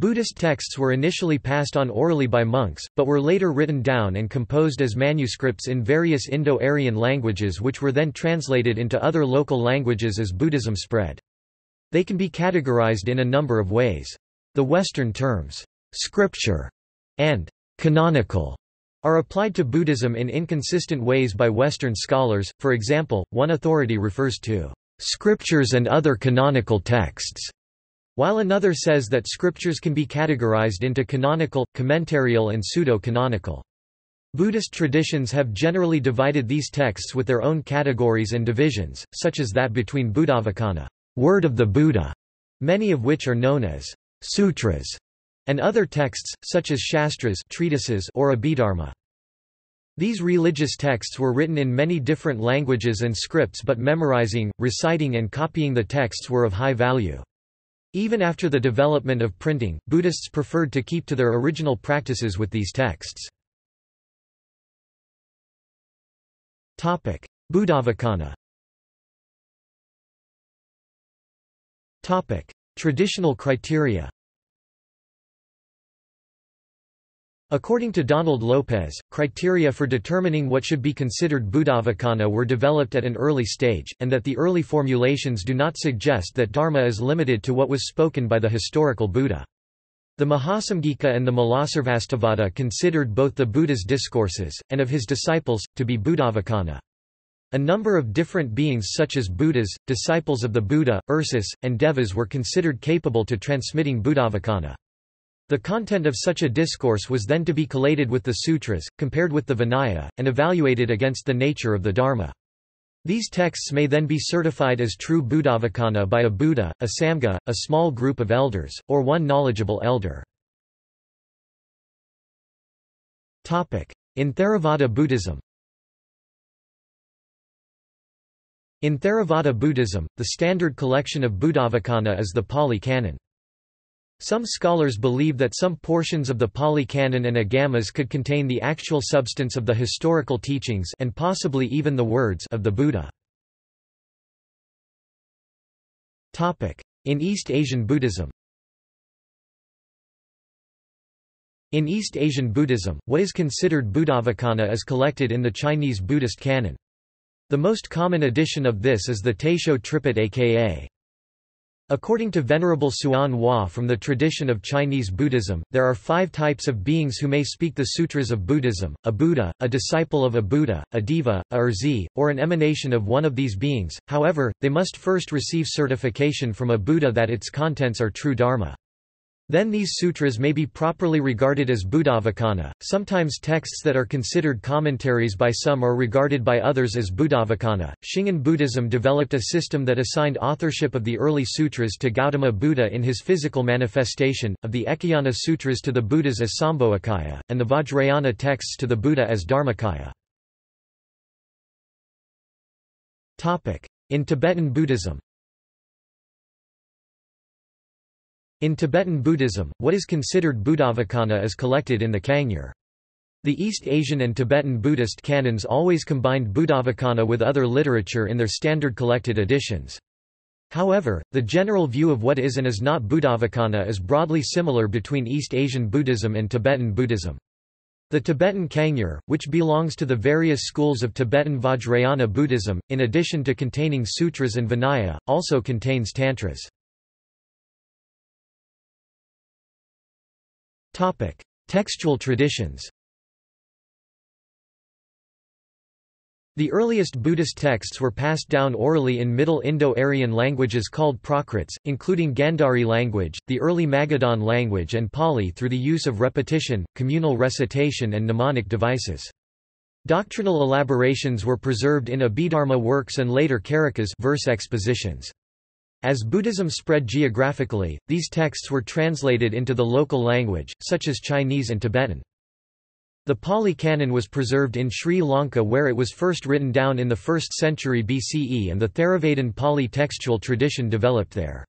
Buddhist texts were initially passed on orally by monks, but were later written down and composed as manuscripts in various Indo-Aryan languages which were then translated into other local languages as Buddhism spread. They can be categorized in a number of ways. The Western terms, scripture and canonical are applied to Buddhism in inconsistent ways by Western scholars, for example, one authority refers to scriptures and other canonical texts, while another says that scriptures can be categorized into canonical, commentarial and pseudo-canonical. Buddhist traditions have generally divided these texts with their own categories and divisions, such as that between Buddhavacana word of the Buddha", many of which are known as sutras, and other texts, such as shastras treatises or Abhidharma. These religious texts were written in many different languages and scripts but memorizing, reciting and copying the texts were of high value. Even after the development of printing, Buddhists preferred to keep to their original practices with these texts. Buddhavacana Traditional criteria According to Donald Lopez, criteria for determining what should be considered Buddhavacana were developed at an early stage, and that the early formulations do not suggest that Dharma is limited to what was spoken by the historical Buddha. The Mahasamgika and the Mulasarvastivada considered both the Buddha's discourses, and of his disciples, to be Buddhavacana. A number of different beings such as Buddhas, disciples of the Buddha, Ursus, and Devas were considered capable to transmitting Buddhavacana. The content of such a discourse was then to be collated with the sutras, compared with the Vinaya, and evaluated against the nature of the Dharma. These texts may then be certified as true Buddhavacana by a Buddha, a Samgha, a small group of elders, or one knowledgeable elder. In Theravada Buddhism In Theravada Buddhism, the standard collection of Buddhavacana is the Pali Canon. Some scholars believe that some portions of the Pali Canon and Agamas could contain the actual substance of the historical teachings and possibly even the words of the Buddha. In East Asian Buddhism In East Asian Buddhism, what is considered Buddhavacana is collected in the Chinese Buddhist canon. The most common edition of this is the Taisho Tripitaka According to Venerable Hsuan Hua from the tradition of Chinese Buddhism, there are five types of beings who may speak the sutras of Buddhism, a Buddha, a disciple of a Buddha, a Deva, a Erzi, or an emanation of one of these beings, however, they must first receive certification from a Buddha that its contents are true Dharma. Then these sutras may be properly regarded as Buddhavacana. Sometimes texts that are considered commentaries by some are regarded by others as Buddhavacana. Shingon Buddhism developed a system that assigned authorship of the early sutras to Gautama Buddha in his physical manifestation, of the Ekayana Sutras to the Buddhas as Sambhogakaya, and the Vajrayana texts to the Buddha as Dharmakaya. In Tibetan Buddhism In Tibetan Buddhism, what is considered Buddhavacana is collected in the Kangyur. The East Asian and Tibetan Buddhist canons always combined Buddhavacana with other literature in their standard collected editions. However, the general view of what is and is not Buddhavacana is broadly similar between East Asian Buddhism and Tibetan Buddhism. The Tibetan Kangyur, which belongs to the various schools of Tibetan Vajrayana Buddhism, in addition to containing sutras and Vinaya, also contains tantras. Topic: Textual traditions. The earliest Buddhist texts were passed down orally in Middle Indo-Aryan languages called Prakrits, including Gandhari language, the early Magadhan language and Pali through the use of repetition, communal recitation and mnemonic devices. Doctrinal elaborations were preserved in Abhidharma works and later Karikas verse expositions. As Buddhism spread geographically, these texts were translated into the local language, such as Chinese and Tibetan. The Pali Canon was preserved in Sri Lanka where it was first written down in the 1st century BCE and the Theravadan Pali textual tradition developed there.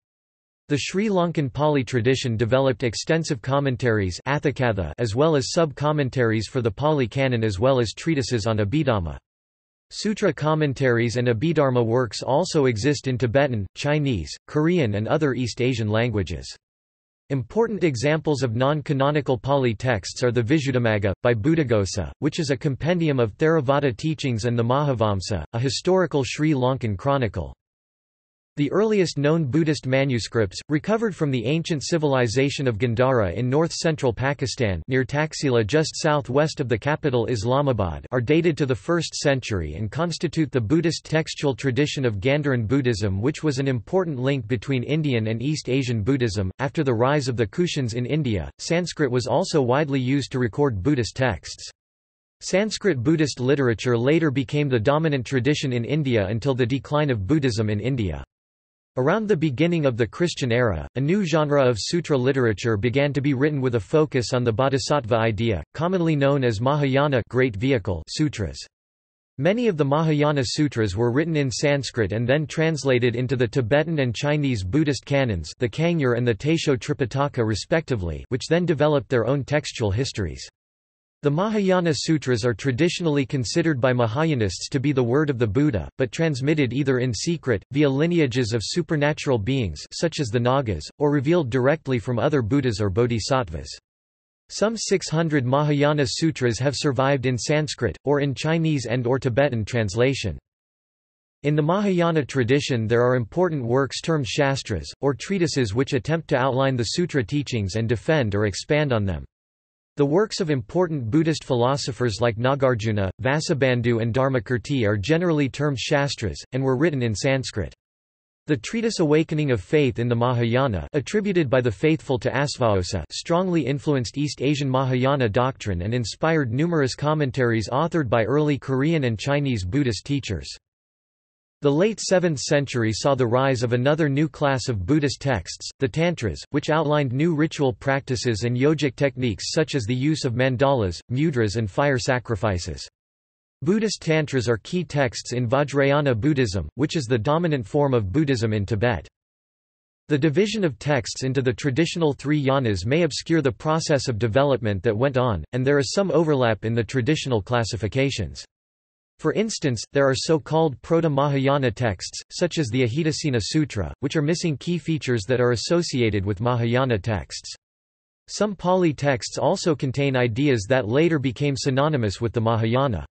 The Sri Lankan Pali tradition developed extensive commentaries as well as sub-commentaries for the Pali Canon as well as treatises on Abhidhamma. Sutra commentaries and Abhidharma works also exist in Tibetan, Chinese, Korean and other East Asian languages. Important examples of non-canonical Pali texts are the Visuddhimagga, by Buddhaghosa, which is a compendium of Theravada teachings and the Mahavamsa, a historical Sri Lankan chronicle. The earliest known Buddhist manuscripts, recovered from the ancient civilization of Gandhara in north-central Pakistan near Taxila just southwest of the capital Islamabad are dated to the 1st century and constitute the Buddhist textual tradition of Gandharan Buddhism which was an important link between Indian and East Asian Buddhism. After the rise of the Kushans in India, Sanskrit was also widely used to record Buddhist texts. Sanskrit Buddhist literature later became the dominant tradition in India until the decline of Buddhism in India. Around the beginning of the Christian era, a new genre of sutra literature began to be written with a focus on the bodhisattva idea, commonly known as Mahayana great vehicle sutras. Many of the Mahayana sutras were written in Sanskrit and then translated into the Tibetan and Chinese Buddhist canons the Kangyur and the Taisho Tripitaka respectively which then developed their own textual histories. The Mahayana Sutras are traditionally considered by Mahayanists to be the word of the Buddha, but transmitted either in secret, via lineages of supernatural beings such as the Nagas, or revealed directly from other Buddhas or Bodhisattvas. Some 600 Mahayana sutras have survived in Sanskrit, or in Chinese and or Tibetan translation. In the Mahayana tradition there are important works termed shastras, or treatises which attempt to outline the sutra teachings and defend or expand on them. The works of important Buddhist philosophers like Nagarjuna, Vasubandhu and Dharmakirti are generally termed shastras, and were written in Sanskrit. The treatise Awakening of Faith in the Mahayana attributed by the faithful to Asvaghosha strongly influenced East Asian Mahayana doctrine and inspired numerous commentaries authored by early Korean and Chinese Buddhist teachers. The late 7th century saw the rise of another new class of Buddhist texts, the Tantras, which outlined new ritual practices and yogic techniques such as the use of mandalas, mudras and fire sacrifices. Buddhist Tantras are key texts in Vajrayana Buddhism, which is the dominant form of Buddhism in Tibet. The division of texts into the traditional three yanas may obscure the process of development that went on, and there is some overlap in the traditional classifications. For instance, there are so-called Proto-Mahayana texts, such as the Ajitasena Sutra, which are missing key features that are associated with Mahayana texts. Some Pali texts also contain ideas that later became synonymous with the Mahayana.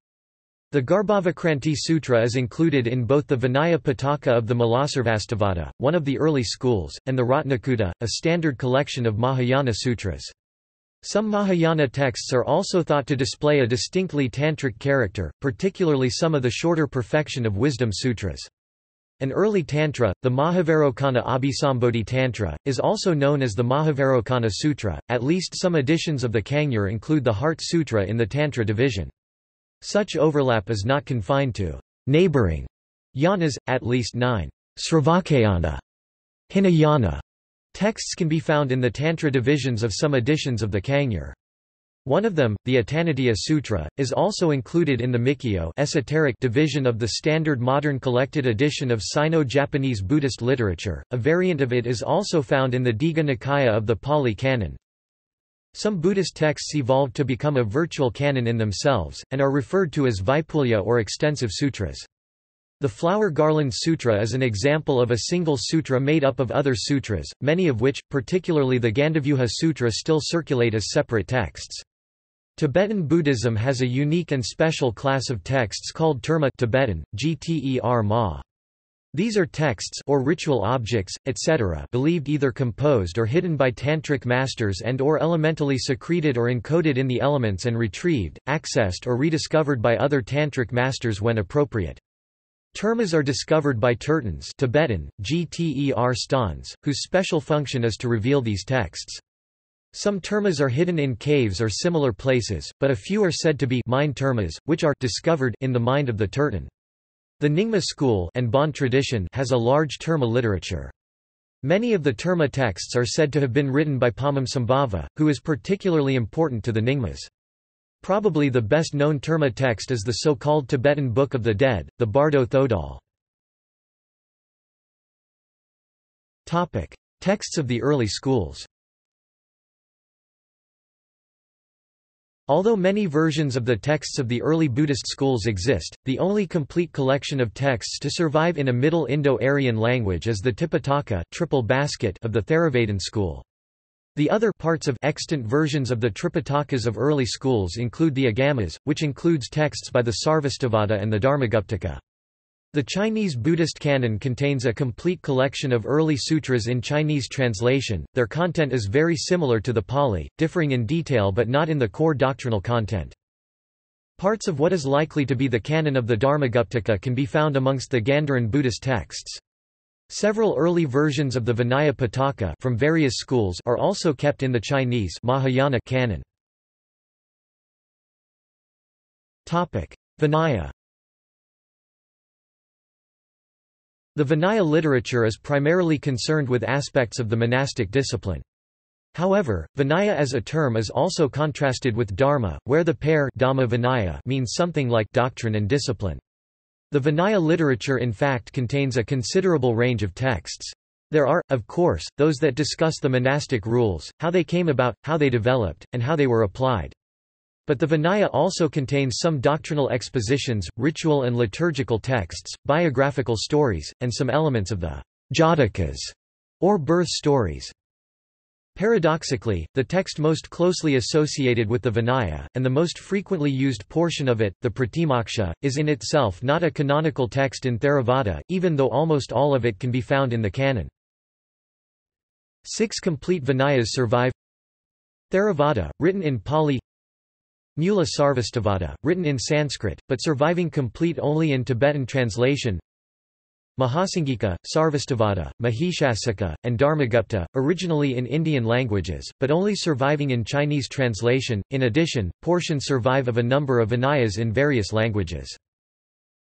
The Garbhavakranti Sutra is included in both the Vinaya Pitaka of the Mulasarvastivada, one of the early schools, and the Ratnakuta, a standard collection of Mahayana sutras. Some Mahayana texts are also thought to display a distinctly tantric character, particularly some of the shorter Perfection of Wisdom sutras. An early tantra, the Mahavairocana Abhisambodhi Tantra, is also known as the Mahavairocana Sutra. At least some editions of the Kangyur include the Heart Sutra in the Tantra division. Such overlap is not confined to neighboring yanas, at least nine Sravakayana, Hinayana, Texts can be found in the Tantra divisions of some editions of the Kangyur. One of them, the Atanatiya Sutra, is also included in the Mikyo esoteric division of the standard modern collected edition of Sino-Japanese Buddhist literature. A variant of it is also found in the Digha Nikaya of the Pali Canon. Some Buddhist texts evolved to become a virtual canon in themselves, and are referred to as Vaipulya or extensive sutras. The Flower Garland Sutra is an example of a single sutra made up of other sutras, many of which, particularly the Gandavyuha Sutra still circulate as separate texts. Tibetan Buddhism has a unique and special class of texts called terma Tibetan, Gter ma. These are texts or ritual objects, etc. believed either composed or hidden by tantric masters and or elementally secreted or encoded in the elements and retrieved, accessed or rediscovered by other tantric masters when appropriate. Termas are discovered by tertons Tibetan, Gter stans, whose special function is to reveal these texts. Some termas are hidden in caves or similar places, but a few are said to be mind termas, which are discovered in the mind of the terton. The Nyingma school and Bon tradition has a large terma literature. Many of the terma texts are said to have been written by Padmasambhava, who is particularly important to the Nyingmas. Probably the best known Terma text is the so-called Tibetan Book of the Dead, the Bardo Thodol. Texts of the early schools Although many versions of the texts of the early Buddhist schools exist, the only complete collection of texts to survive in a Middle Indo-Aryan language is the Tipitaka triple basket of the Theravadan school. The other parts of extant versions of the Tripitakas of early schools include the Agamas, which includes texts by the Sarvastivada and the Dharmaguptaka. The Chinese Buddhist canon contains a complete collection of early sutras in Chinese translation. Their content is very similar to the Pali, differing in detail but not in the core doctrinal content. Parts of what is likely to be the canon of the Dharmaguptaka can be found amongst the Gandharan Buddhist texts. Several early versions of the Vinaya Pitaka from various schools are also kept in the Chinese Mahayana canon. Topic: Vinaya. The Vinaya literature is primarily concerned with aspects of the monastic discipline. However, Vinaya as a term is also contrasted with Dharma, where the pair Dhamma Vinaya means something like doctrine and discipline. The Vinaya literature in fact contains a considerable range of texts. There are, of course, those that discuss the monastic rules, how they came about, how they developed, and how they were applied. But the Vinaya also contains some doctrinal expositions, ritual and liturgical texts, biographical stories, and some elements of the Jatakas, or birth stories. Paradoxically, the text most closely associated with the Vinaya, and the most frequently used portion of it, the Pratimoksha, is in itself not a canonical text in Theravada, even though almost all of it can be found in the canon. Six complete Vinayas survive. Theravada, written in Pali. Mula Sarvastivada, written in Sanskrit, but surviving complete only in Tibetan translation Mahasanghika, Sarvastivada, Mahishasaka, and Dharmagupta, originally in Indian languages, but only surviving in Chinese translation. In addition, portions survive of a number of Vinayas in various languages.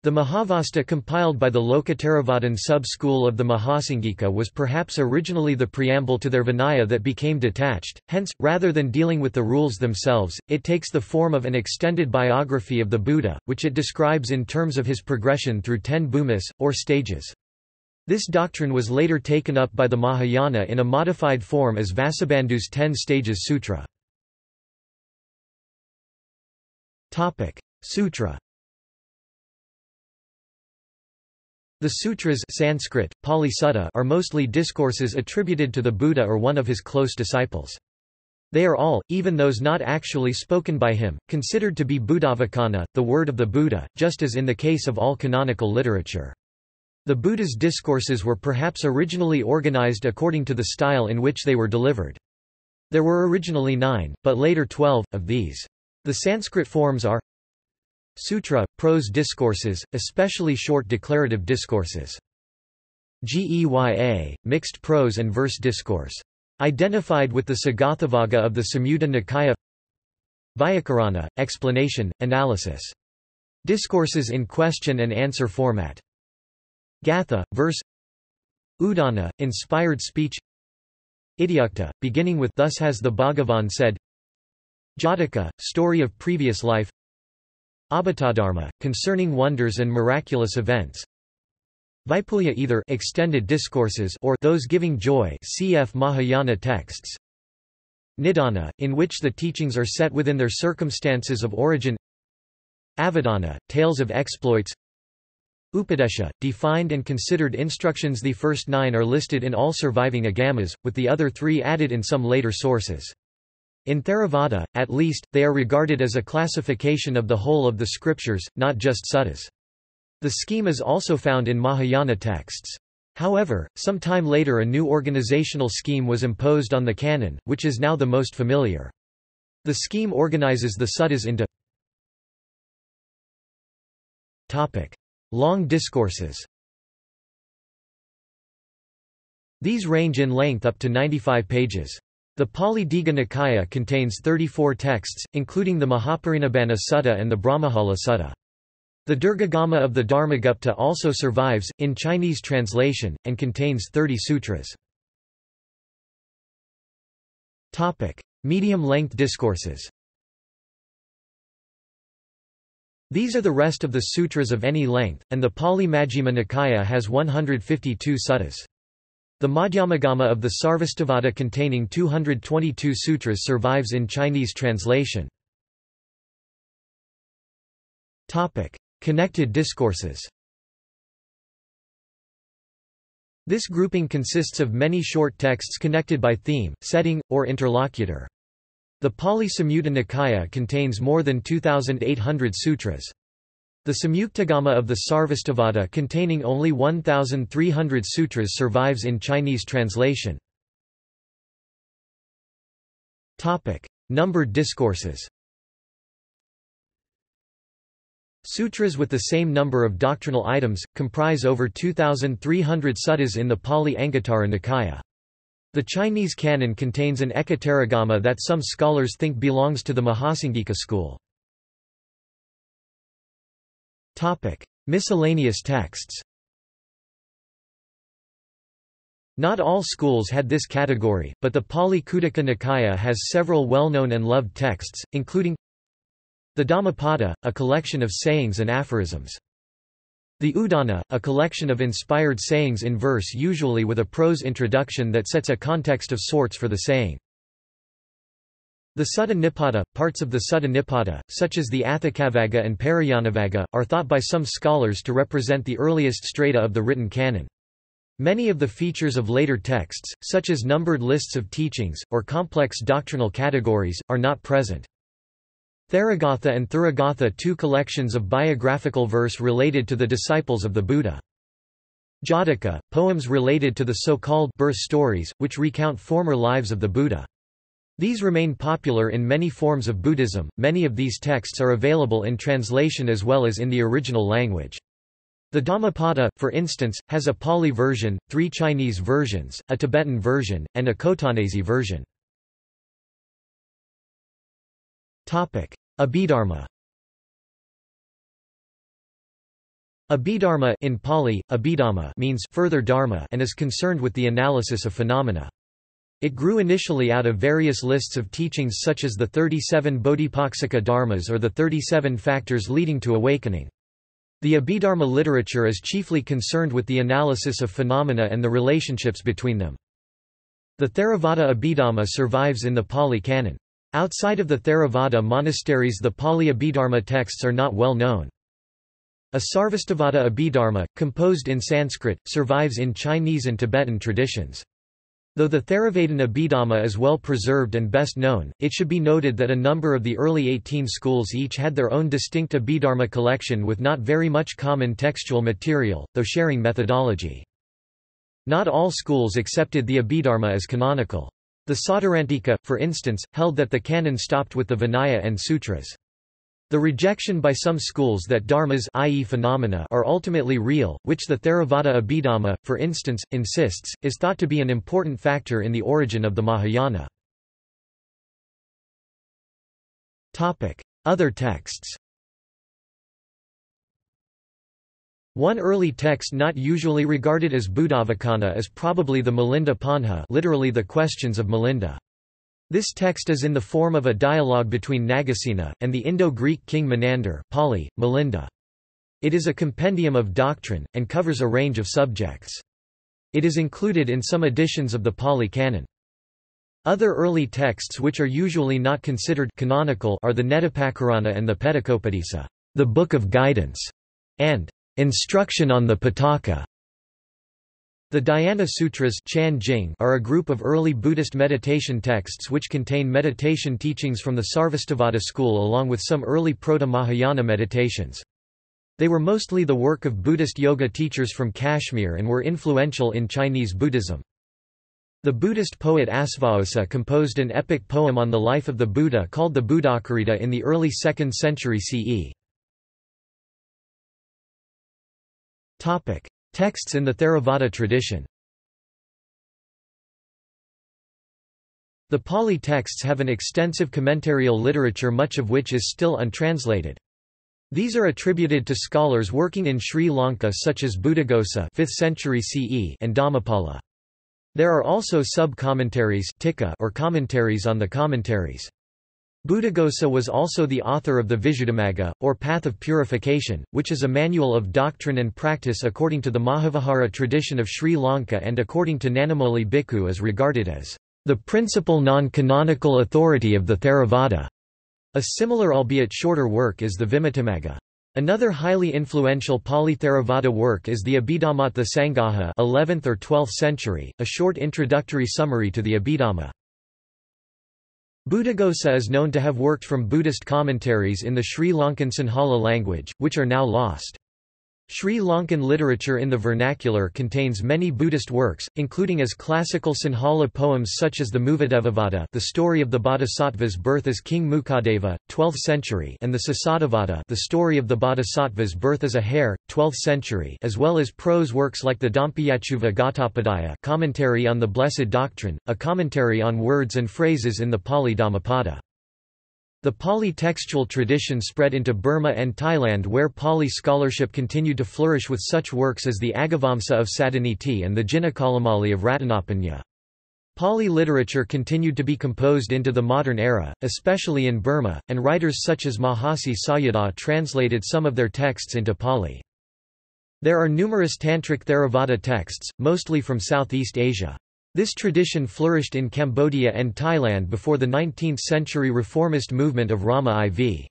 The Mahavastu compiled by the Lokottaravadan sub-school of the Mahasanghika was perhaps originally the preamble to their Vinaya that became detached, hence, rather than dealing with the rules themselves, it takes the form of an extended biography of the Buddha, which it describes in terms of his progression through ten bhumis, or stages. This doctrine was later taken up by the Mahayana in a modified form as Vasubandhu's Ten Stages Sutra. Sutra The sutras Sanskrit, Pali Sutta are mostly discourses attributed to the Buddha or one of his close disciples. They are all, even those not actually spoken by him, considered to be Buddhavacana, the word of the Buddha, just as in the case of all canonical literature. The Buddha's discourses were perhaps originally organized according to the style in which they were delivered. There were originally nine, but later twelve, of these. The Sanskrit forms are Sutra, prose discourses, especially short declarative discourses. Geya, mixed prose and verse discourse. Identified with the Sagathavagga of the Samyutta Nikaya Vyakarana, explanation, analysis. Discourses in question and answer format. Gatha, verse Udana, inspired speech Ityukta, beginning with Thus has the Bhagavan said Jataka, story of previous life Abhatadharma, concerning wonders and miraculous events. Vaipulya either extended discourses or those giving joy cf Mahayana texts. Nidana, in which the teachings are set within their circumstances of origin. Avadana, tales of exploits. Upadesha, defined and considered instructions The first nine are listed in all surviving agamas, with the other three added in some later sources. In Theravada, at least, they are regarded as a classification of the whole of the scriptures, not just suttas. The scheme is also found in Mahayana texts. However, some time later a new organizational scheme was imposed on the canon, which is now the most familiar. The scheme organizes the suttas into Long discourses These range in length up to 95 pages. The Pali Digha Nikaya contains 34 texts, including the Mahaparinibbana Sutta and the Brahmajala Sutta. The Dirghagama of the Dharmagupta also survives, in Chinese translation, and contains 30 sutras. Medium-length discourses These are the rest of the sutras of any length, and the Pali Majjhima Nikaya has 152 suttas. The Madhyamagama of the Sarvastivada containing 222 sutras survives in Chinese translation. Connected discourses This grouping consists of many short texts connected by theme, setting, or interlocutor. The Pali Samyutta Nikaya contains more than 2,800 sutras. The Samyuktagama of the Sarvastivada containing only 1,300 sutras survives in Chinese translation. Numbered discourses Sutras with the same number of doctrinal items, comprise over 2,300 suttas in the Pali Anguttara Nikaya. The Chinese canon contains an Ekottaragama that some scholars think belongs to the Mahasanghika school. Miscellaneous texts Not all schools had this category, but the Pali Khuddaka Nikaya has several well-known and loved texts, including the Dhammapada, a collection of sayings and aphorisms. The Udana, a collection of inspired sayings in verse usually with a prose introduction that sets a context of sorts for the saying. The Sutta Nipata, parts of the Sutta Nipata, such as the Atthakavagga and Parayanavagga, are thought by some scholars to represent the earliest strata of the written canon. Many of the features of later texts, such as numbered lists of teachings, or complex doctrinal categories, are not present. Theragatha and Therigatha two collections of biographical verse related to the disciples of the Buddha. Jataka, poems related to the so-called birth stories, which recount former lives of the Buddha. These remain popular in many forms of Buddhism. Many of these texts are available in translation as well as in the original language. The Dhammapada, for instance, has a Pali version, three Chinese versions, a Tibetan version, and a Khotanese version. Abhidharma Abhidharma in Pali, Abhidhamma means further dharma and is concerned with the analysis of phenomena. It grew initially out of various lists of teachings such as the 37 Bodhipaksika dharmas or the 37 factors leading to awakening. The Abhidharma literature is chiefly concerned with the analysis of phenomena and the relationships between them. The Theravada Abhidharma survives in the Pali Canon. Outside of the Theravada monasteries the Pali Abhidharma texts are not well known. A Sarvastivada Abhidharma, composed in Sanskrit, survives in Chinese and Tibetan traditions. Though the Theravada Abhidhamma is well preserved and best known, it should be noted that a number of the early 18 schools each had their own distinct Abhidharma collection with not very much common textual material, though sharing methodology. Not all schools accepted the Abhidharma as canonical. The Sautrantika, for instance, held that the canon stopped with the Vinaya and Sutras. The rejection by some schools that dharmas i.e. phenomena are ultimately real, which the Theravada Abhidhamma, for instance, insists, is thought to be an important factor in the origin of the Mahayana. Other texts One early text not usually regarded as Buddhavacana is probably the Milinda Panha literally the Questions of Milinda. This text is in the form of a dialogue between Nagasena, and the Indo-Greek king Menander Pali, Milinda. It is a compendium of doctrine, and covers a range of subjects. It is included in some editions of the Pali Canon. Other early texts which are usually not considered canonical are the Nettipakarana and the Petakopadesa, the Book of Guidance, and Instruction on the Pitaka the Dhyana Sutras are a group of early Buddhist meditation texts which contain meditation teachings from the Sarvastivada school along with some early Proto-Mahayana meditations. They were mostly the work of Buddhist yoga teachers from Kashmir and were influential in Chinese Buddhism. The Buddhist poet Asvaghosha composed an epic poem on the life of the Buddha called the Buddhacarita in the early 2nd century CE. Texts in the Theravada tradition. The Pali texts have an extensive commentarial literature much of which is still untranslated. These are attributed to scholars working in Sri Lanka such as Buddhaghosa 5th century CE and Dhammapala. There are also sub-commentaries or commentaries on the commentaries. Buddhaghosa was also the author of the Visuddhimagga, or Path of Purification, which is a manual of doctrine and practice according to the Mahavihara tradition of Sri Lanka and according to Nanamoli Bhikkhu is regarded as the principal non-canonical authority of the Theravada. A similar albeit shorter work is the Vimuttimagga. Another highly influential Pali-Theravada work is the Abhidhamma Sangaha 11th or 12th century, a short introductory summary to the Abhidhamma. Buddhaghosa is known to have worked from Buddhist commentaries in the Sri Lankan Sinhala language, which are now lost. Sri Lankan literature in the vernacular contains many Buddhist works, including as classical Sinhala poems such as the Muvadevavada the story of the Bodhisattva's birth as King Mukadeva, 12th century and the Sasadavada the story of the Bodhisattva's birth as a hare, 12th century as well as prose works like the Dhampayachuva Gatapadaya commentary on the Blessed Doctrine, a commentary on words and phrases in the Pali Dhammapada. The Pali textual tradition spread into Burma and Thailand where Pali scholarship continued to flourish with such works as the Agavamsa of Sadaniti and the Jinakalamali of Ratanapanya. Pali literature continued to be composed into the modern era, especially in Burma, and writers such as Mahasi Sayadaw translated some of their texts into Pali. There are numerous Tantric Theravada texts, mostly from Southeast Asia. This tradition flourished in Cambodia and Thailand before the 19th-century reformist movement of Rama IV.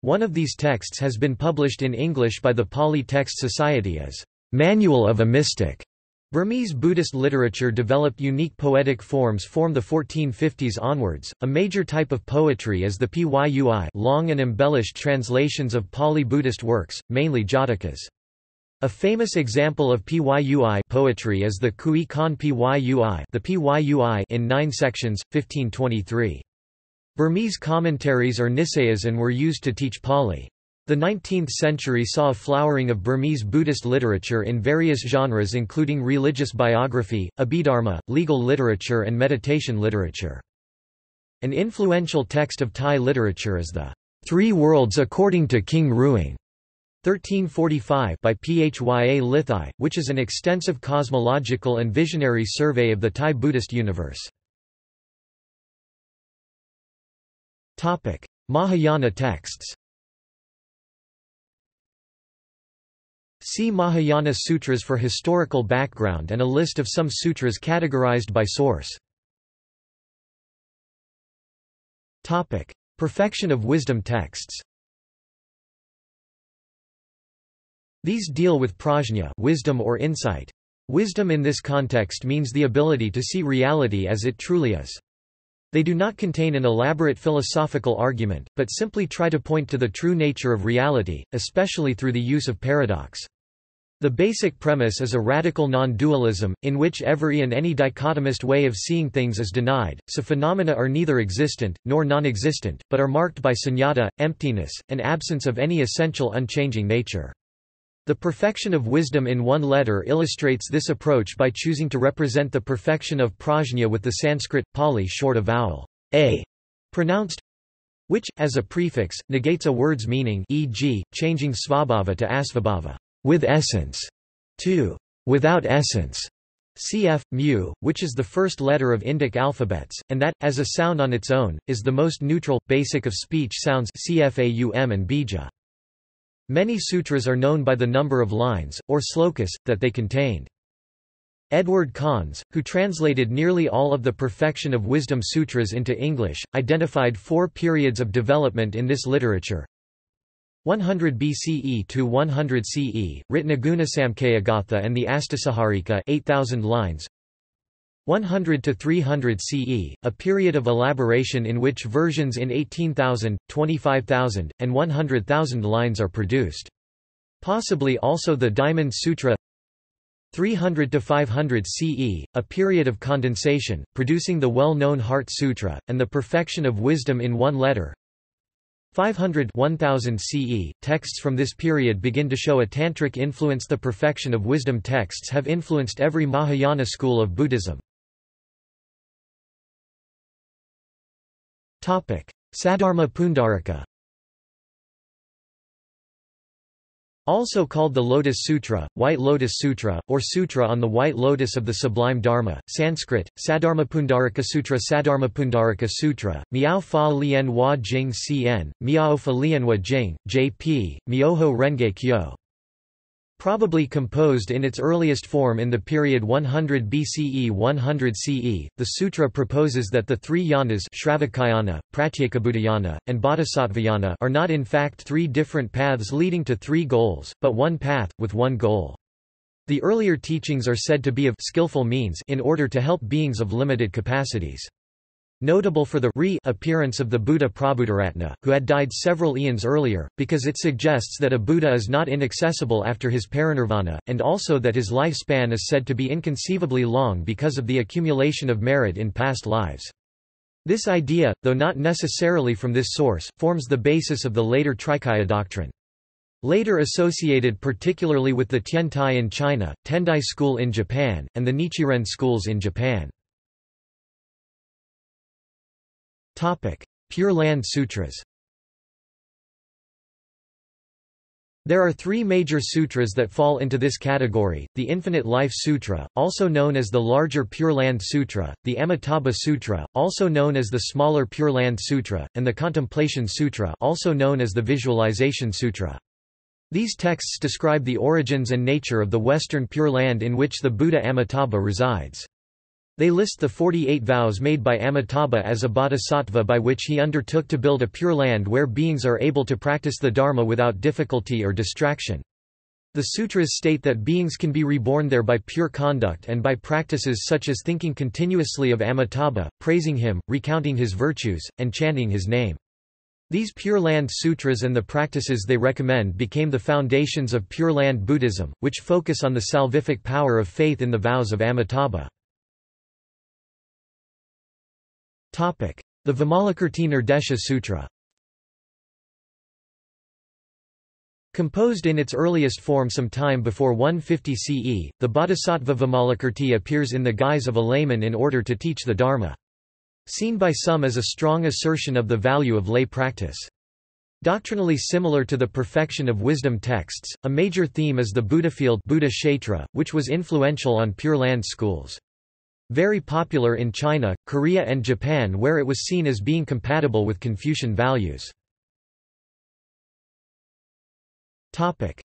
One of these texts has been published in English by the Pali Text Society as Manual of a Mystic. Burmese Buddhist literature developed unique poetic forms from the 1450s onwards. A major type of poetry is the Pyui long and embellished translations of Pali Buddhist works, mainly Jatakas. A famous example of Pyui poetry is the Kui Khan Pyui, the Pyui in nine sections, 1523. Burmese commentaries are nisayas and were used to teach Pali. The 19th century saw a flowering of Burmese Buddhist literature in various genres including religious biography, abhidharma, legal literature and meditation literature. An influential text of Thai literature is the Three Worlds According to King Ruang 1345 by Phya Lithai, which is an extensive cosmological and visionary survey of the Thai Buddhist universe. Mahayana texts See Mahayana Sutras for historical background and a list of some sutras categorized by source. Perfection of wisdom texts These deal with prajna wisdom or insight. Wisdom in this context means the ability to see reality as it truly is. They do not contain an elaborate philosophical argument, but simply try to point to the true nature of reality, especially through the use of paradox. The basic premise is a radical non-dualism, in which every and any dichotomist way of seeing things is denied, so phenomena are neither existent, nor non-existent, but are marked by sunyata, emptiness, and absence of any essential unchanging nature. The perfection of wisdom in one letter illustrates this approach by choosing to represent the perfection of prajna with the Sanskrit, Pali short of vowel a pronounced which, as a prefix, negates a word's meaning e.g., changing svabhava to asvabhava with essence, to without essence, cf. mu, which is the first letter of Indic alphabets, and that, as a sound on its own, is the most neutral, basic of speech sounds cfaum and bija. Many sutras are known by the number of lines, or slokas, that they contained. Edward Conze, who translated nearly all of the Perfection of Wisdom Sutras into English, identified four periods of development in this literature. 100 BCE to 100 CE, written Agunasamkhyagatha and the Astasahasrika 8,000 lines 100 to 300 CE, a period of elaboration in which versions in 18,000, 25,000, and 100,000 lines are produced. Possibly also the Diamond Sutra 300 to 500 CE, a period of condensation, producing the well-known Heart Sutra, and the perfection of wisdom in one letter. 500 1000 CE, texts from this period begin to show a tantric influence The perfection of wisdom texts have influenced every Mahayana school of Buddhism. Sadharma Pundarika Also called the Lotus Sutra, White Lotus Sutra, or Sutra on the White Lotus of the Sublime Dharma, Sanskrit, Saddharmapundarika Sutra Saddharmapundarika Sutra, Miao Fa Lien Hua Jing Cn, Miao Fa Lien Hua Jing, J.P., Myoho Renge Kyo Probably composed in its earliest form in the period 100 BCE 100 CE, the sutra proposes that the three yanas Shravakayana, Pratyekabuddhayana, and Bodhisattvayana are not in fact three different paths leading to three goals, but one path, with one goal. The earlier teachings are said to be of skillful means in order to help beings of limited capacities. Notable for the re appearance of the Buddha Prabhutaratna, who had died several eons earlier, because it suggests that a Buddha is not inaccessible after his parinirvana, and also that his lifespan is said to be inconceivably long because of the accumulation of merit in past lives. This idea, though not necessarily from this source, forms the basis of the later Trikaya doctrine. Later associated particularly with the Tiantai in China, Tendai school in Japan, and the Nichiren schools in Japan. Pure Land Sutras There are three major sutras that fall into this category, the Infinite Life Sutra, also known as the larger Pure Land Sutra, the Amitabha Sutra, also known as the smaller Pure Land Sutra, and the Contemplation Sutra also known as the Visualization Sutra. These texts describe the origins and nature of the Western Pure Land in which the Buddha Amitabha resides. They list the 48 vows made by Amitabha as a bodhisattva by which he undertook to build a pure land where beings are able to practice the Dharma without difficulty or distraction. The sutras state that beings can be reborn there by pure conduct and by practices such as thinking continuously of Amitabha, praising him, recounting his virtues, and chanting his name. These Pure Land Sutras and the practices they recommend became the foundations of Pure Land Buddhism, which focus on the salvific power of faith in the vows of Amitabha. The Vimalakirti Sutra Composed in its earliest form some time before 150 CE, the Bodhisattva Vimalakirti appears in the guise of a layman in order to teach the Dharma. Seen by some as a strong assertion of the value of lay practice. Doctrinally similar to the perfection of wisdom texts, a major theme is the Buddhafield Buddha Kshetra, which was influential on Pure Land schools. Very popular in China, Korea and Japan where it was seen as being compatible with Confucian values.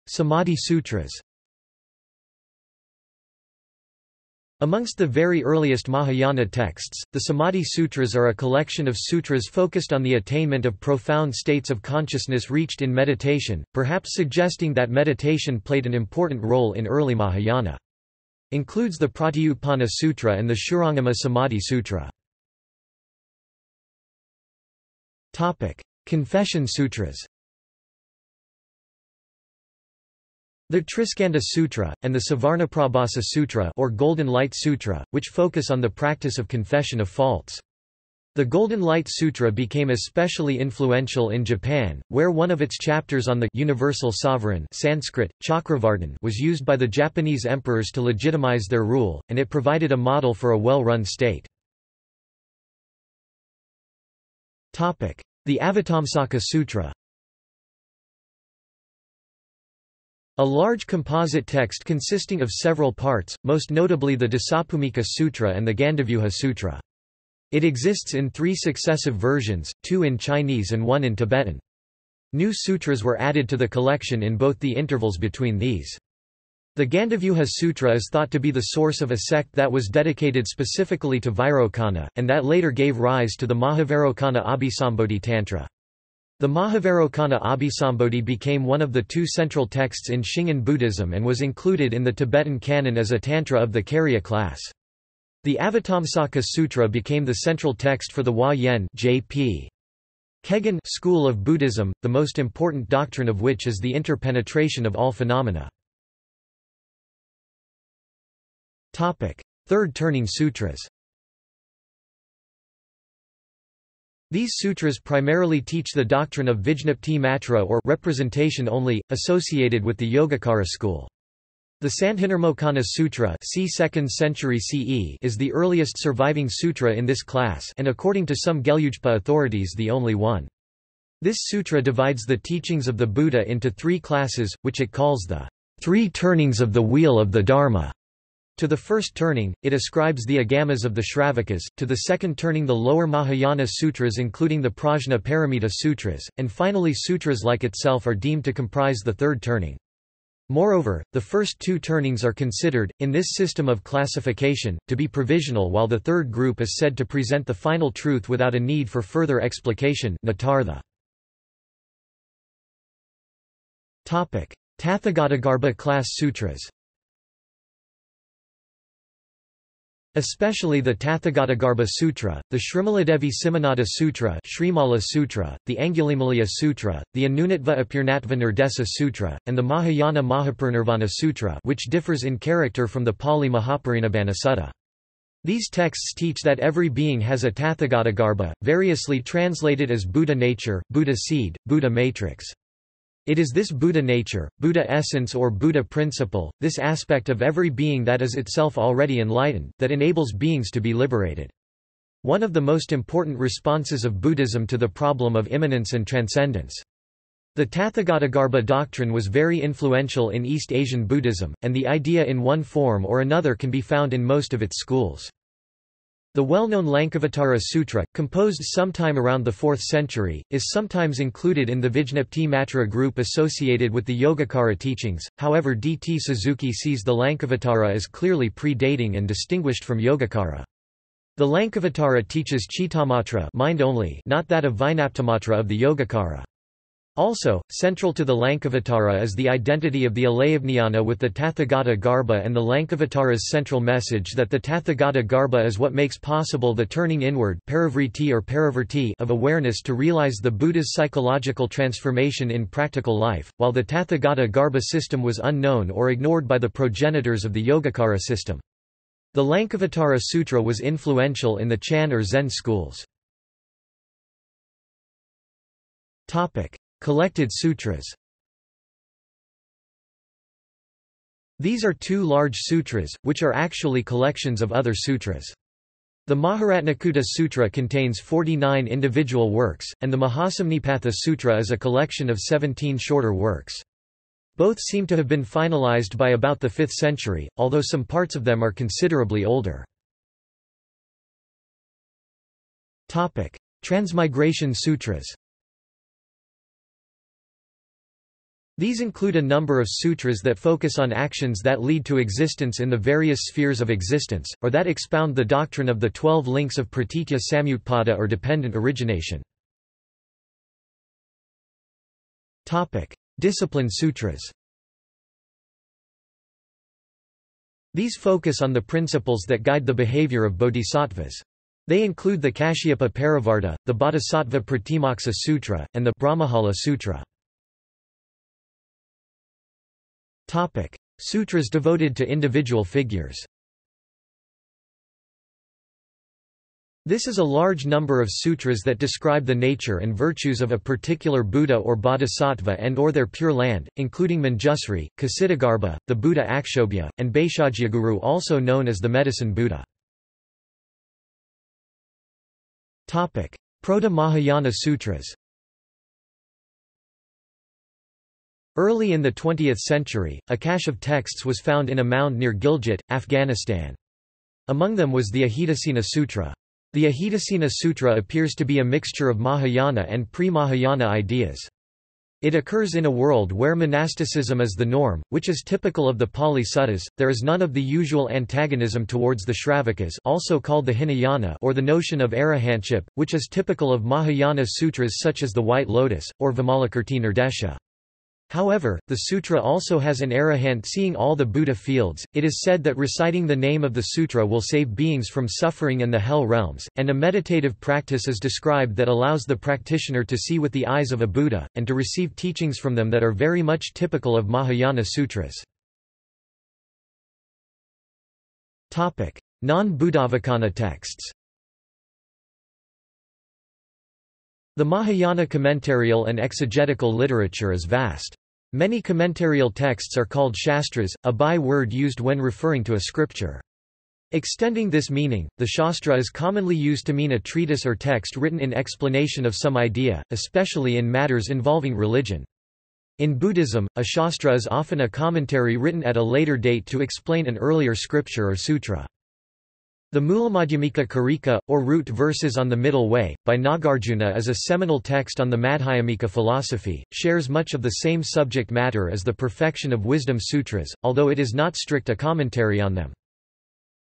Samadhi Sutras Amongst the very earliest Mahayana texts, the Samadhi Sutras are a collection of sutras focused on the attainment of profound states of consciousness reached in meditation, perhaps suggesting that meditation played an important role in early Mahayana. Includes the Pratyutpanna Sutra and the Shurangama Samadhi Sutra. Confession Sutras The Triskandha Sutra, and the Suvarnaprabhasa Sutra or Golden Light Sutra, which focus on the practice of confession of faults. The Golden Light Sutra became especially influential in Japan, where one of its chapters on the universal sovereign Sanskrit, Chakravartin was used by the Japanese emperors to legitimize their rule, and it provided a model for a well-run state. The Avatamsaka Sutra A large composite text consisting of several parts, most notably the Dasabhumika Sutra and the Gandavyuha Sutra. It exists in three successive versions, two in Chinese and one in Tibetan. New sutras were added to the collection in both the intervals between these. The Gandavyuha Sutra is thought to be the source of a sect that was dedicated specifically to Vairocana, and that later gave rise to the Mahavairocana Abhisambodhi Tantra. The Mahavairocana Abhisambodhi became one of the two central texts in Shingon Buddhism and was included in the Tibetan canon as a tantra of the Karya class. The Avatamsaka Sutra became the central text for the Hua Yen J.P. Kegon school of Buddhism, the most important doctrine of which is the interpenetration of all phenomena. Third Turning Sutras These sutras primarily teach the doctrine of Vijñapti Matra or representation only, associated with the Yogacara school. The Sandhinirmocana Sutra c. 2nd century CE is the earliest surviving sutra in this class and according to some Gelugpa authorities the only one. This sutra divides the teachings of the Buddha into three classes, which it calls the three turnings of the wheel of the Dharma. To the first turning, it ascribes the agamas of the Shravakas, to the second turning the lower Mahayana sutras including the Prajna Paramita sutras, and finally sutras like itself are deemed to comprise the third turning. Moreover, the first two turnings are considered, in this system of classification, to be provisional while the third group is said to present the final truth without a need for further explication Nitartha. Tathagatagarbha class sutras Especially the Tathagatagarbha Sutra, the Srimaladevi Simhanada Sutra, Srimala Sutra the Angulimalaya Sutra, the Anunatva Apurnatva Nirdesa Sutra, and the Mahayana Mahaparinirvana Sutra which differs in character from the Pali Mahaparinibbana Sutta. These texts teach that every being has a Tathagatagarbha, variously translated as Buddha nature, Buddha seed, Buddha matrix. It is this Buddha nature, Buddha essence or Buddha principle, this aspect of every being that is itself already enlightened, that enables beings to be liberated. One of the most important responses of Buddhism to the problem of immanence and transcendence. The Tathagatagarbha doctrine was very influential in East Asian Buddhism, and the idea in one form or another can be found in most of its schools. The well-known Lankavatara Sutra, composed sometime around the 4th century, is sometimes included in the Vijñapti Matra group associated with the Yogacara teachings, however D. T. Suzuki sees the Lankavatara as clearly pre-dating and distinguished from Yogacara. The Lankavatara teaches Chittamatra mind only, not that of Vijñaptimatra of the Yogacara. Also, central to the Lankavatara is the identity of the Alayavijnana with the Tathagatagarbha and the Lankavatara's central message that the Tathagatagarbha is what makes possible the turning inward or of awareness to realize the Buddha's psychological transformation in practical life, while the Tathagatagarbha system was unknown or ignored by the progenitors of the Yogacara system. The Lankavatara Sutra was influential in the Chan or Zen schools. Collected sutras These are two large sutras, which are actually collections of other sutras. The Maharatnakuta Sutra contains 49 individual works, and the Mahasamnipata Sutra is a collection of 17 shorter works. Both seem to have been finalized by about the 5th century, although some parts of them are considerably older. Transmigration sutras These include a number of sutras that focus on actions that lead to existence in the various spheres of existence, or that expound the doctrine of the twelve links of pratitya samutpada or dependent origination. Discipline sutras These focus on the principles that guide the behavior of bodhisattvas. They include the Kashyapa Parivarta, the Bodhisattva Pratimoksa Sutra, and the Brahmajala Sutra. Topic: Sutras devoted to individual figures. This is a large number of sutras that describe the nature and virtues of a particular Buddha or Bodhisattva and or their pure land, including Manjusri, Kshitigarbha, the Buddha Akshobhya, and Bhaisajyaguru also known as the Medicine Buddha. Proto-Mahayana Sutras Early in the 20th century, a cache of texts was found in a mound near Gilgit, Afghanistan. Among them was the Ajitasena Sutra. The Ajitasena Sutra appears to be a mixture of Mahayana and pre-Mahayana ideas. It occurs in a world where monasticism is the norm, which is typical of the Pali Suttas. There is none of the usual antagonism towards the Shravakas, also called the Hinayana, or the notion of arahantship, which is typical of Mahayana sutras such as the White Lotus or Vimalakirti Nirdesha. However, the sutra also has an arahant seeing all the Buddha fields. It is said that reciting the name of the sutra will save beings from suffering and the hell realms, and a meditative practice is described that allows the practitioner to see with the eyes of a Buddha, and to receive teachings from them that are very much typical of Mahayana sutras. Non-Buddhavacana texts The Mahayana commentarial and exegetical literature is vast. Many commentarial texts are called shastras, a by-word used when referring to a scripture. Extending this meaning, the shastra is commonly used to mean a treatise or text written in explanation of some idea, especially in matters involving religion. In Buddhism, a shastra is often a commentary written at a later date to explain an earlier scripture or sutra. The Mulamadhyamika Karika, or Root Verses on the Middle Way, by Nagarjuna is a seminal text on the Madhyamika philosophy, shares much of the same subject matter as the Perfection of Wisdom Sutras, although it is not strict a commentary on them.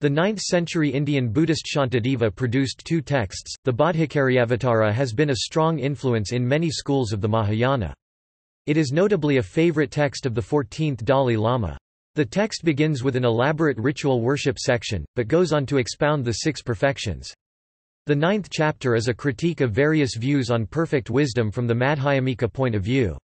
The 9th-century Indian Buddhist Shantideva produced two texts. The Bodhicaryavatara has been a strong influence in many schools of the Mahayana. It is notably a favorite text of the 14th Dalai Lama. The text begins with an elaborate ritual worship section, but goes on to expound the six perfections. The ninth chapter is a critique of various views on perfect wisdom from the Madhyamika point of view.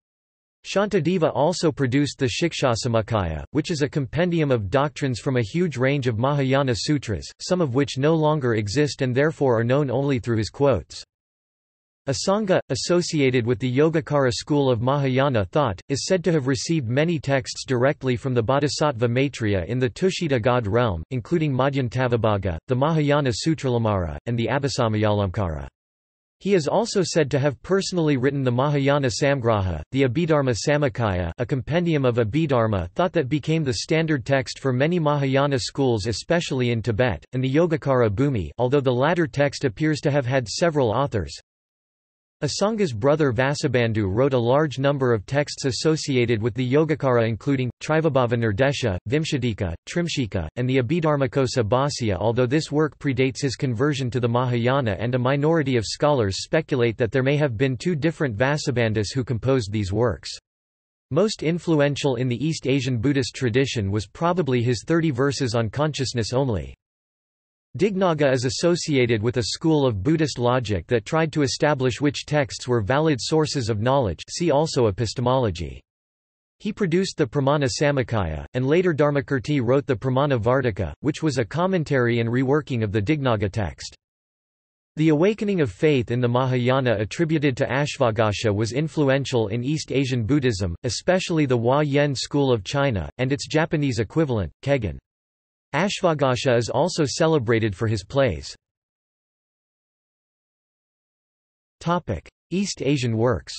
Shantideva also produced the Shikshasamuccaya, which is a compendium of doctrines from a huge range of Mahayana sutras, some of which no longer exist and therefore are known only through his quotes. Asanga, associated with the Yogacara school of Mahayana thought, is said to have received many texts directly from the Bodhisattva Maitreya in the Tushita god realm, including Madhyantavibhaga, the Mahayana Sutralamkara, and the Abhisamayalamkara. He is also said to have personally written the Mahayana Samgraha, the Abhidharma Samuccaya a compendium of Abhidharma thought that became the standard text for many Mahayana schools especially in Tibet, and the Yogacara Bhumi although the latter text appears to have had several authors. Asanga's brother Vasubandhu wrote a large number of texts associated with the Yogacara including, Trisvabhava Nirdesha, Vimshatika, Trimshika, and the Abhidharmakosa Bhāsya although this work predates his conversion to the Mahayana and a minority of scholars speculate that there may have been two different Vasubandhus who composed these works. Most influential in the East Asian Buddhist tradition was probably his 30 verses on consciousness only. Dignaga is associated with a school of Buddhist logic that tried to establish which texts were valid sources of knowledge see also epistemology. He produced the Pramana Samuccaya, and later Dharmakirti wrote the Pramana Vartika, which was a commentary and reworking of the Dignaga text. The awakening of faith in the Mahayana attributed to Ashvaghosha was influential in East Asian Buddhism, especially the Hua Yen school of China, and its Japanese equivalent, Kegon. Ashvaghosha is also celebrated for his plays. East Asian works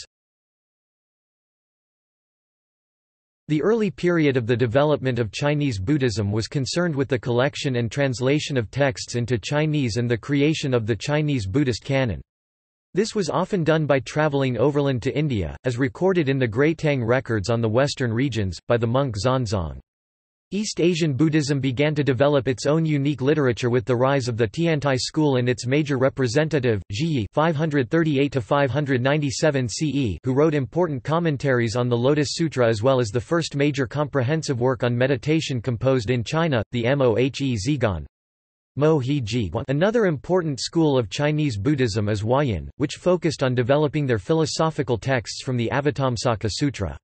The early period of the development of Chinese Buddhism was concerned with the collection and translation of texts into Chinese and the creation of the Chinese Buddhist canon. This was often done by traveling overland to India, as recorded in the Great Tang records on the western regions, by the monk Xuanzang. East Asian Buddhism began to develop its own unique literature with the rise of the Tiantai school and its major representative, Zhiyi (538–597 CE), who wrote important commentaries on the Lotus Sutra as well as the first major comprehensive work on meditation composed in China, the Mohe Zhiguan. Another important school of Chinese Buddhism is Huayan, which focused on developing their philosophical texts from the Avatamsaka Sutra.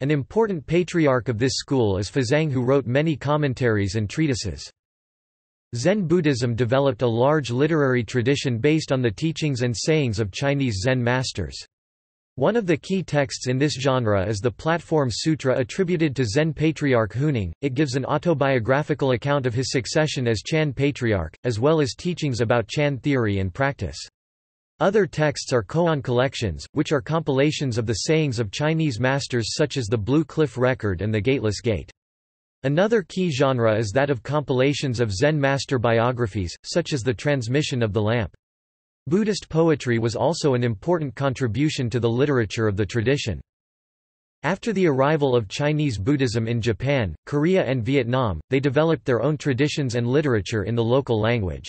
An important patriarch of this school is Fazang who wrote many commentaries and treatises. Zen Buddhism developed a large literary tradition based on the teachings and sayings of Chinese Zen masters. One of the key texts in this genre is the Platform Sutra attributed to Zen patriarch Huineng. It gives an autobiographical account of his succession as Chan patriarch, as well as teachings about Chan theory and practice. Other texts are koan collections, which are compilations of the sayings of Chinese masters such as the Blue Cliff Record and the Gateless Gate. Another key genre is that of compilations of Zen master biographies, such as the Transmission of the Lamp. Buddhist poetry was also an important contribution to the literature of the tradition. After the arrival of Chinese Buddhism in Japan, Korea and Vietnam, they developed their own traditions and literature in the local language.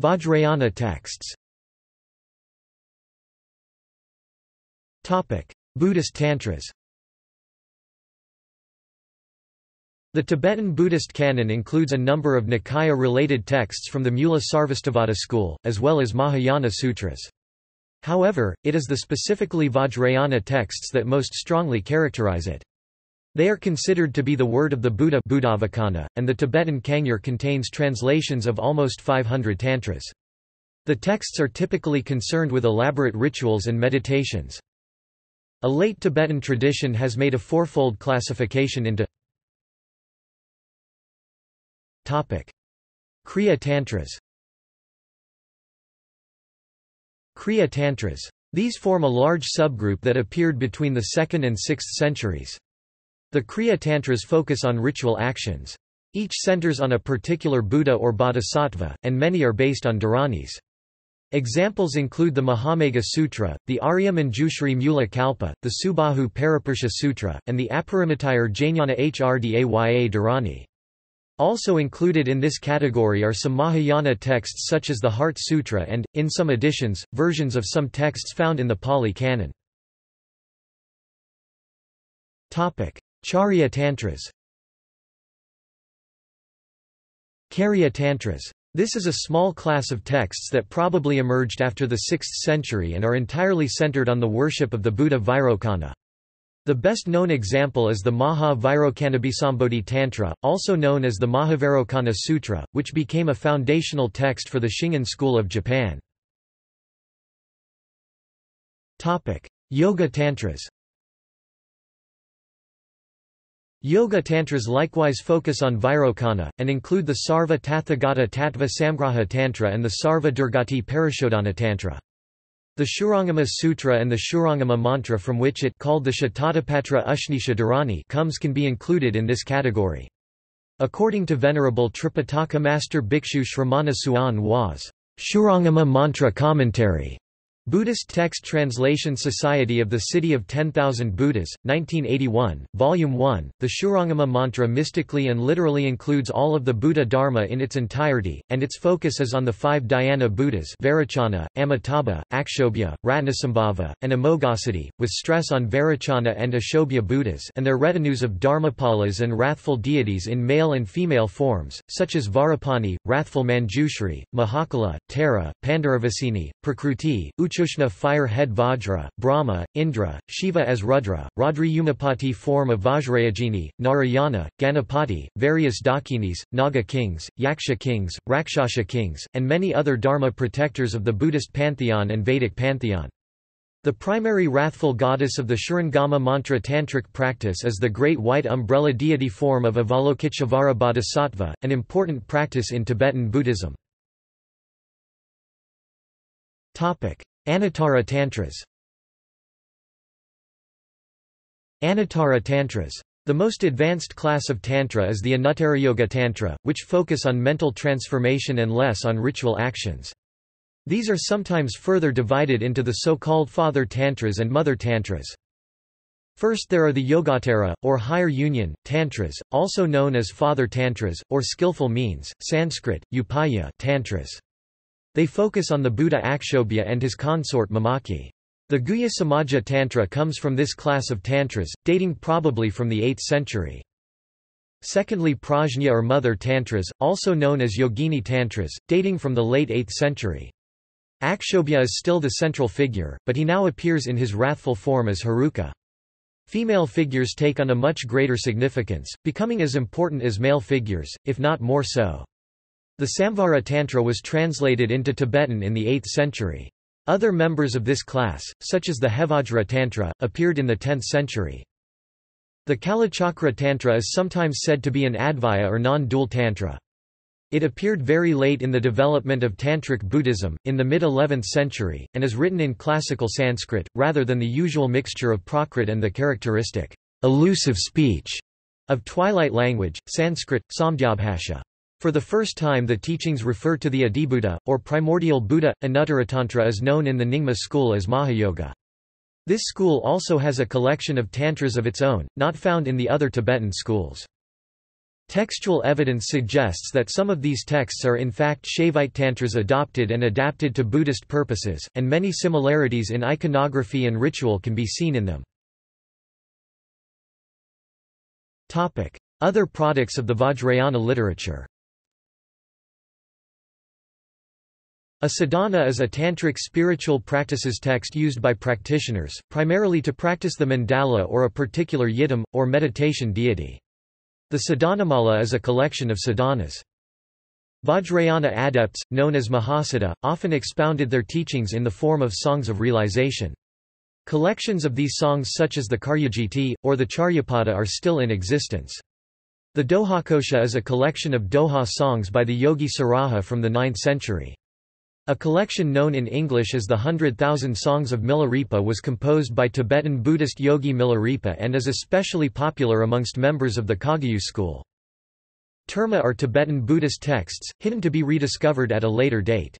Vajrayana texts Buddhist Tantras The Tibetan Buddhist canon includes a number of Nikaya-related texts from the Mula Sarvastivada school, as well as Mahayana sutras. However, it is the specifically Vajrayana texts that most strongly characterize it. They are considered to be the word of the Buddha and the Tibetan Kangyur contains translations of almost 500 tantras. The texts are typically concerned with elaborate rituals and meditations. A late Tibetan tradition has made a fourfold classification into Kriya Tantras Kriya Tantras. These form a large subgroup that appeared between the 2nd and 6th centuries. The Kriya Tantras focus on ritual actions. Each centers on a particular Buddha or Bodhisattva, and many are based on Dharanis. Examples include the Mahamegha Sutra, the Arya Manjushri Mula Kalpa, the Subahu Pariprccha Sutra, and the Aparimitayur Jnana Hrdaya Dharani. Also included in this category are some Mahayana texts such as the Heart Sutra and, in some editions, versions of some texts found in the Pali Canon. Charya Tantras Karya Tantras this is a small class of texts that probably emerged after the 6th century and are entirely centered on the worship of the Buddha Vairocana. The best known example is the Maha Vairocanabhisambodhi Tantra, also known as the Mahavairocana Sutra, which became a foundational text for the Shingon school of Japan. Yoga Tantras Yoga Tantras likewise focus on Vairocana, and include the Sarva Tathagata Tattva Samgraha Tantra and the Sarva Durgati Parishodhana Tantra. The Shurangama Sutra and the Shurangama mantra from which it called the Shatatapatra Ushnisha Dharani comes can be included in this category. According to Venerable Tripitaka Master Bhikshu Shramana Hsuan Hua's Shurangama Mantra Commentary Buddhist Text Translation Society of the City of 10,000 Buddhas, 1981, Volume 1. The Shurangama mantra mystically and literally includes all of the Buddha Dharma in its entirety, and its focus is on the five dhyana Buddhas Vairocana, Amitabha, Akshobhya, Ratnasambhava, and Amoghasiddhi, with stress on Vairocana and Akshobhya Buddhas and their retinues of Dharmapalas and wrathful deities in male and female forms, such as Vajrapani, wrathful Manjushri, Mahakala, Tara, Pandaravasini, Prakruti, Ucha Shushna fire head Vajra, Brahma, Indra, Shiva as Rudra, Radri form of Vajrayogini, Narayana, Ganapati, various Dakinis, Naga kings, Yaksha kings, Rakshasa kings, and many other Dharma protectors of the Buddhist pantheon and Vedic pantheon. The primary wrathful goddess of the Shurangama mantra tantric practice is the great white umbrella deity form of Avalokiteshvara Bodhisattva, an important practice in Tibetan Buddhism. Anuttara Tantras Anuttara Tantras. The most advanced class of Tantra is the Anuttarayoga Tantra, which focus on mental transformation and less on ritual actions. These are sometimes further divided into the so-called Father Tantras and Mother Tantras. First there are the Yogottara, or higher union, tantras, also known as Father Tantras, or skillful means, Sanskrit, Upaya tantras. They focus on the Buddha Akshobhya and his consort Mamaki. The Guhya Samaja Tantra comes from this class of tantras, dating probably from the 8th century. Secondly Prajna or Mother Tantras, also known as Yogini Tantras, dating from the late 8th century. Akshobhya is still the central figure, but he now appears in his wrathful form as Heruka. Female figures take on a much greater significance, becoming as important as male figures, if not more so. The Samvara Tantra was translated into Tibetan in the 8th century. Other members of this class, such as the Hevajra Tantra, appeared in the 10th century. The Kalachakra Tantra is sometimes said to be an Advaya or non-dual Tantra. It appeared very late in the development of Tantric Buddhism, in the mid-11th century, and is written in classical Sanskrit, rather than the usual mixture of Prakrit and the characteristic elusive speech of twilight language, Sanskrit, Samdhyabhasha. For the first time the teachings refer to the Adibuddha, or primordial Buddha. Anuttaratantra is known in the Nyingma school as Mahayoga. This school also has a collection of tantras of its own, not found in the other Tibetan schools. Textual evidence suggests that some of these texts are in fact Shaivite tantras adopted and adapted to Buddhist purposes, and many similarities in iconography and ritual can be seen in them. Other products of the Vajrayana literature A sadhana is a tantric spiritual practices text used by practitioners, primarily to practice the mandala or a particular yidam, or meditation deity. The sadhanamala is a collection of sadhanas. Vajrayana adepts, known as Mahasiddha, often expounded their teachings in the form of songs of realization. Collections of these songs such as the Karyagiti, or the Charyapada are still in existence. The Dohakosha is a collection of Doha songs by the Yogi Saraha from the 9th century. A collection known in English as the Hundred Thousand Songs of Milarepa was composed by Tibetan Buddhist yogi Milarepa and is especially popular amongst members of the Kagyu school. Terma are Tibetan Buddhist texts, hidden to be rediscovered at a later date.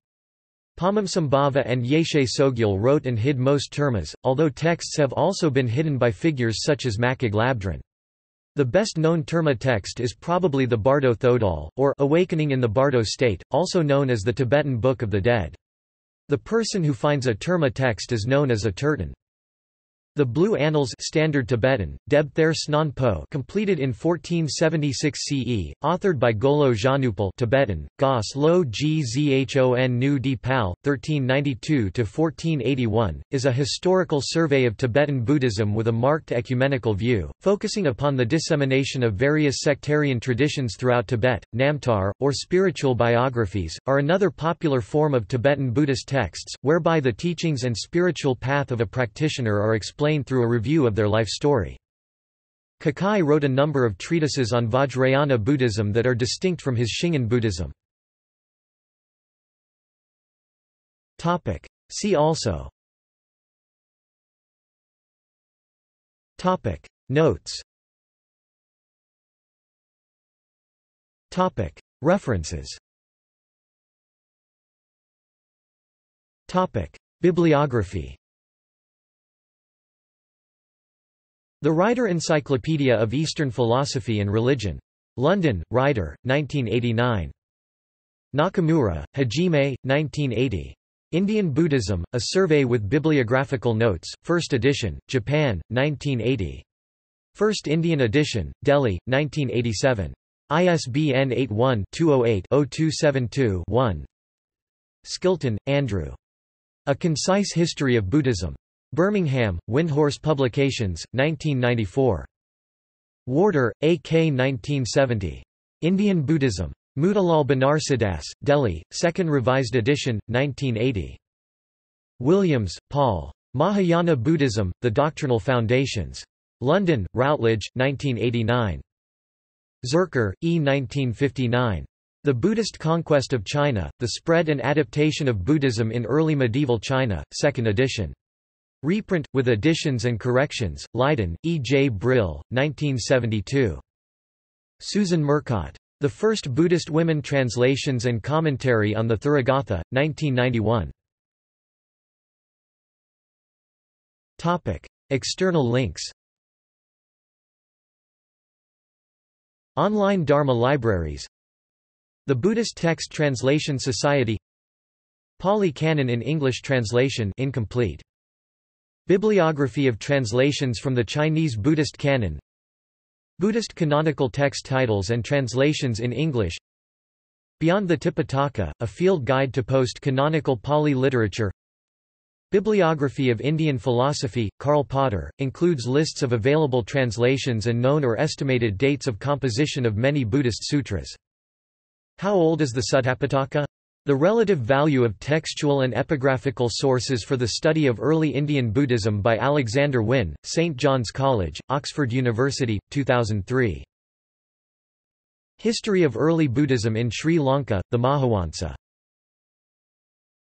Padmasambhava and Yeshe Tsogyal wrote and hid most termas, although texts have also been hidden by figures such as Machig Labdrön. The best-known terma text is probably the Bardo Thodol, or Awakening in the Bardo State, also known as the Tibetan Book of the Dead. The person who finds a terma text is known as a terton. The Blue Annals Standard Tibetan, Deb Ther Snan Po completed in 1476 CE, authored by Golo Janupal Tibetan, Gos Lo Gzhon Nu Di Pal, 1392–1481, is a historical survey of Tibetan Buddhism with a marked ecumenical view, focusing upon the dissemination of various sectarian traditions throughout Tibet. Namtar, or spiritual biographies, are another popular form of Tibetan Buddhist texts, whereby the teachings and spiritual path of a practitioner are explained through a review of their life story. Kukai wrote a number of treatises on Vajrayana Buddhism that are distinct from his Shingon Buddhism. See also. Notes. References. Bibliography The Rider Encyclopedia of Eastern Philosophy and Religion. London, Rider, 1989. Nakamura, Hajime, 1980. Indian Buddhism, A Survey with Bibliographical Notes, 1st edition, Japan, 1980. First Indian edition, Delhi, 1987. ISBN 81-208-0272-1 Skilton, Andrew. A Concise History of Buddhism. Birmingham, Windhorse Publications, 1994. Warder, A.K. 1970. Indian Buddhism. Motilal Banarsidass, Delhi, 2nd Revised Edition, 1980. Williams, Paul. Mahayana Buddhism, The Doctrinal Foundations. London, Routledge, 1989. Zurcher, E. 1959. The Buddhist Conquest of China, The Spread and Adaptation of Buddhism in Early Medieval China, 2nd edition. Reprint, with additions and corrections, Leiden, E. J. Brill, 1972. Susan Murcott. The First Buddhist Women Translations and Commentary on the Therigatha, 1991. External links Online Dharma libraries The Buddhist Text Translation Society Pali Canon in English translation incomplete Bibliography of translations from the Chinese Buddhist canon Buddhist canonical text titles and translations in English Beyond the Tipitaka, a field guide to post-canonical Pali literature Bibliography of Indian philosophy, Karl Potter, includes lists of available translations and known or estimated dates of composition of many Buddhist sutras. How old is the Suttapitaka? The relative value of textual and epigraphical sources for the study of early Indian Buddhism by Alexander Wynne, St. John's College, Oxford University, 2003. History of Early Buddhism in Sri Lanka, the Mahavamsa